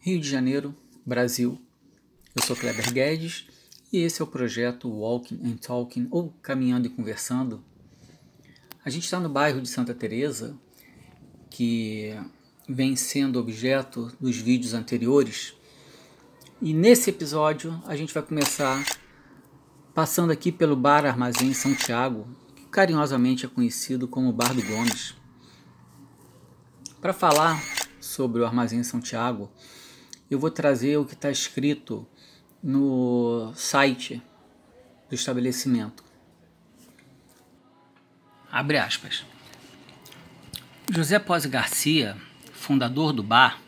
Rio de Janeiro, Brasil. Eu sou Kleber Guedes e esse é o projeto Walking and Talking ou Caminhando e Conversando. A gente está no bairro de Santa Teresa, que vem sendo objeto dos vídeos anteriores. E nesse episódio a gente vai começar passando aqui pelo Bar Armazém São Tiago, que carinhosamente é conhecido como Bar do Gomes. Para falar sobre o Armazém São Tiago, eu vou trazer o que está escrito no site do estabelecimento. Abre aspas. José Pós Garcia, fundador do bar,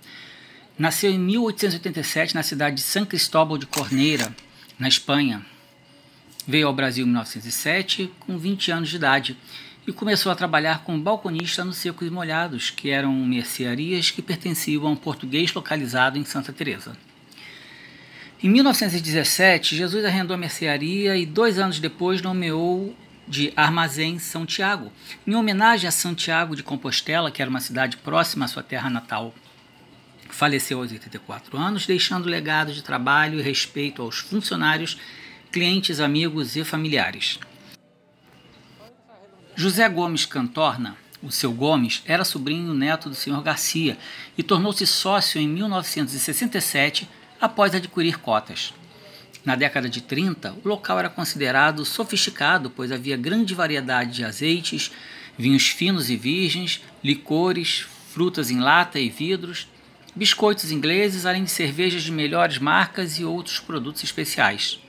nasceu em 1887 na cidade de São Cristóbal de Corneira, na Espanha. Veio ao Brasil em 1907 com 20 anos de idade e começou a trabalhar como balconista no Secos e Molhados, que eram mercearias que pertenciam a um português localizado em Santa Teresa. Em 1917, Jesus arrendou a mercearia e dois anos depois nomeou de Armazém São Tiago, em homenagem a Santiago de Compostela, que era uma cidade próxima à sua terra natal. Faleceu aos 84 anos, deixando legado de trabalho e respeito aos funcionários, clientes, amigos e familiares. José Gomes Cantorna, o seu Gomes, era sobrinho neto do senhor Garcia e tornou-se sócio em 1967 após adquirir cotas. Na década de 30, o local era considerado sofisticado, pois havia grande variedade de azeites, vinhos finos e virgens, licores, frutas em lata e vidros, biscoitos ingleses, além de cervejas de melhores marcas e outros produtos especiais.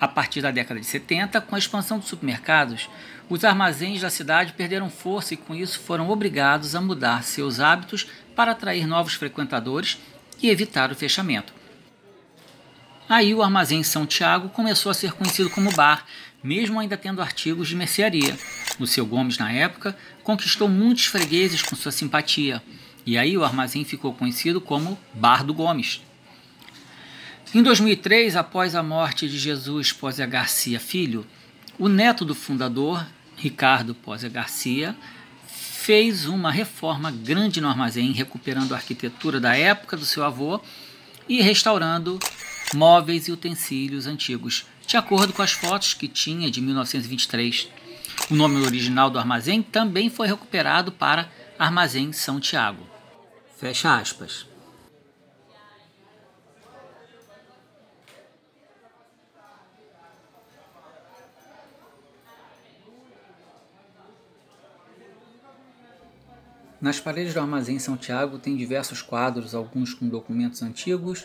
A partir da década de 70, com a expansão dos supermercados, os armazéns da cidade perderam força e, com isso, foram obrigados a mudar seus hábitos para atrair novos frequentadores e evitar o fechamento. Aí o armazém São Tiago começou a ser conhecido como bar, mesmo ainda tendo artigos de mercearia. O seu Gomes, na época, conquistou muitos fregueses com sua simpatia, e aí o armazém ficou conhecido como Bar do Gomes. Em 2003, após a morte de Jesus Pósia Garcia Filho, o neto do fundador, Ricardo Pósia Garcia, fez uma reforma grande no armazém, recuperando a arquitetura da época do seu avô e restaurando móveis e utensílios antigos, de acordo com as fotos que tinha de 1923. O nome original do armazém também foi recuperado para Armazém São Tiago. Fecha aspas. Nas paredes do armazém São Tiago tem diversos quadros, alguns com documentos antigos,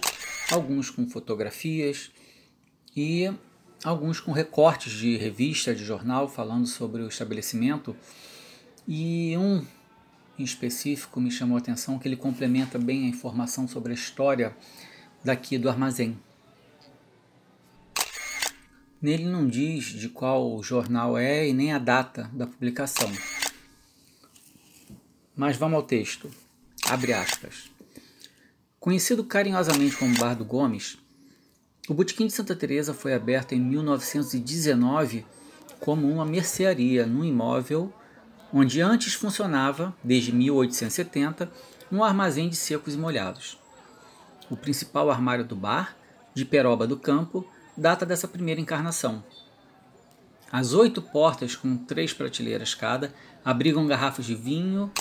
alguns com fotografias e alguns com recortes de revista, de jornal, falando sobre o estabelecimento. E um em específico me chamou a atenção que ele complementa bem a informação sobre a história daqui do armazém. Nele não diz de qual jornal é e nem a data da publicação. Mas vamos ao texto. Abre aspas. Conhecido carinhosamente como Bar do Gomes, o Botequim de Santa Teresa foi aberto em 1919 como uma mercearia num imóvel onde antes funcionava, desde 1870, um armazém de secos e molhados. O principal armário do bar, de Peroba do Campo, data dessa primeira encarnação. As oito portas, com três prateleiras cada, abrigam garrafas de vinho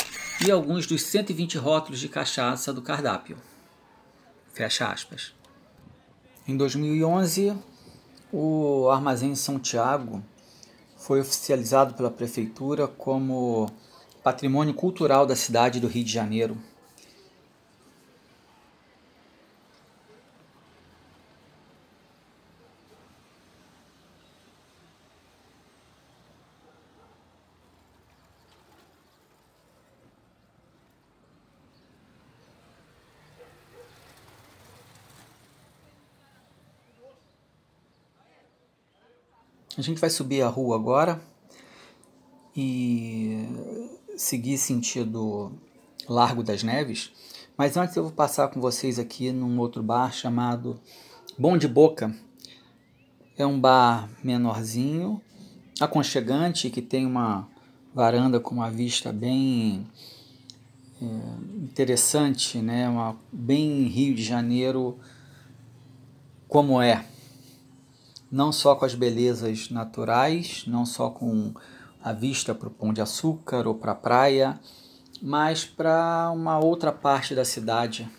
e alguns dos 120 rótulos de cachaça do cardápio. Fecha aspas. Em 2011, o Armazém São Tiago foi oficializado pela prefeitura como Patrimônio Cultural da cidade do Rio de Janeiro. A gente vai subir a rua agora e seguir sentido Largo das Neves. Mas antes eu vou passar com vocês aqui num outro bar chamado Bom de Boca. É um bar menorzinho, aconchegante, que tem uma varanda com uma vista bem é, interessante, né? Uma, bem Rio de Janeiro como é. Não só com as belezas naturais, não só com a vista para o Pão de Açúcar ou para a praia, mas para uma outra parte da cidade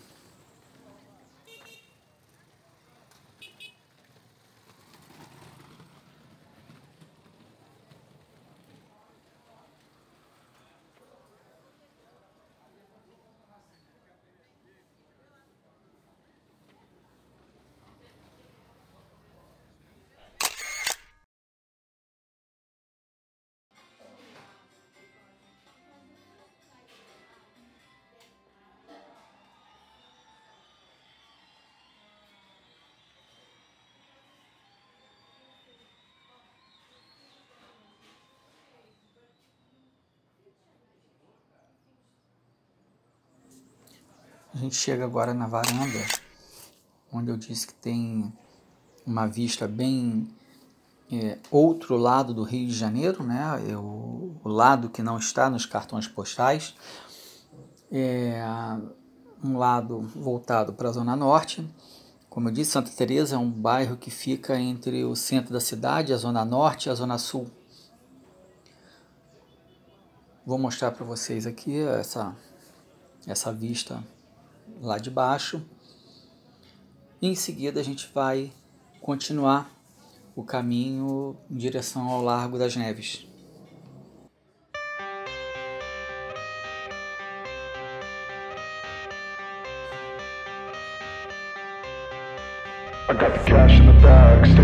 A gente chega agora na varanda, onde eu disse que tem uma vista bem é, outro lado do Rio de Janeiro, né? É o, lado que não está nos cartões postais. É, um lado voltado para a Zona Norte. Como eu disse, Santa Teresa é um bairro que fica entre o centro da cidade, a Zona Norte e a Zona Sul. Vou mostrar para vocês aqui essa, essa vista lá de baixo. E em seguida a gente vai continuar o caminho em direção ao Largo das Neves. I got the cash in the bag,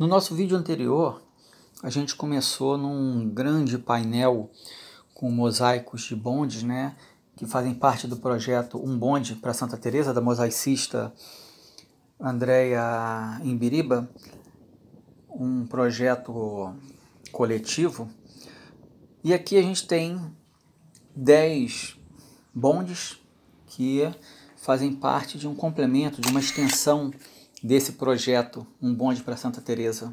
No nosso vídeo anterior, a gente começou num grande painel com mosaicos de bondes, né, que fazem parte do projeto Um Bonde para Santa Teresa da mosaicista Andréia Imbiriba, um projeto coletivo. E aqui a gente tem 10 bondes que fazem parte de um complemento, de uma extensão desse projeto Um Bonde para Santa Teresa.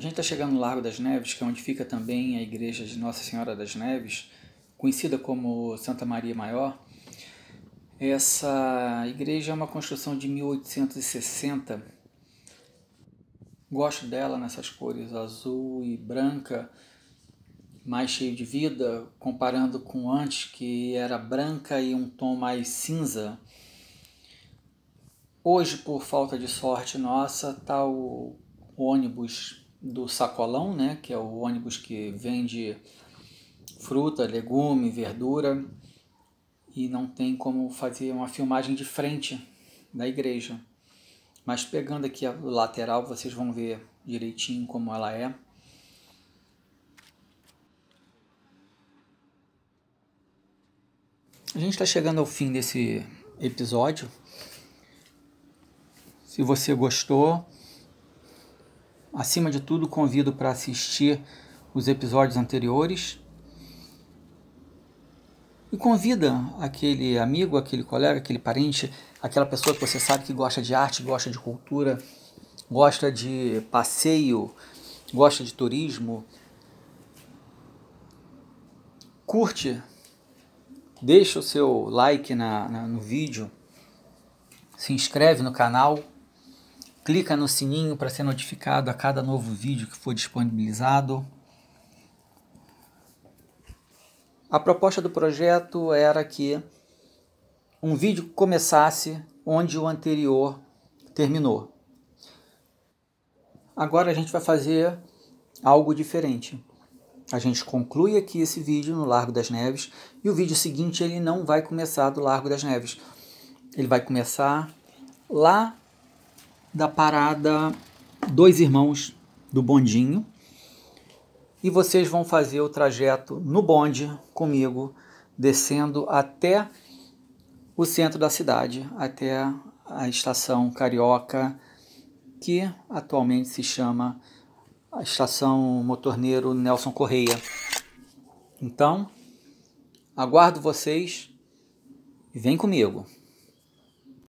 A gente está chegando no Largo das Neves, que é onde fica também a igreja de Nossa Senhora das Neves, conhecida como Santa Maria Maior. Essa igreja é uma construção de 1860. Gosto dela nessas cores azul e branca. mais cheio de vida, comparando com antes que era branca e um tom mais cinza. Hoje, por falta de sorte nossa, tá o ônibus do sacolão, né, que é o ônibus que vende fruta, legume, verdura e não tem como fazer uma filmagem de frente da igreja. Mas pegando aqui a lateral, vocês vão ver direitinho como ela é. A gente está chegando ao fim desse episódio. Se você gostou, acima de tudo, convido para assistir os episódios anteriores. E convida aquele amigo, aquele colega, aquele parente, aquela pessoa que você sabe que gosta de arte, gosta de cultura, gosta de passeio, gosta de turismo. Curte Deixa o seu like na, na, no vídeo, se inscreve no canal, clica no sininho para ser notificado a cada novo vídeo que for disponibilizado. A proposta do projeto era que um vídeo começasse onde o anterior terminou. Agora a gente vai fazer algo diferente. A gente conclui aqui esse vídeo no Largo das Neves e o vídeo seguinte ele não vai começar do Largo das Neves. Ele vai começar lá da parada Dois Irmãos do Bondinho e vocês vão fazer o trajeto no bonde comigo, descendo até o centro da cidade, até a estação Carioca, que atualmente se chama a estação motorneiro Nelson Correia. Então, aguardo vocês e vem comigo.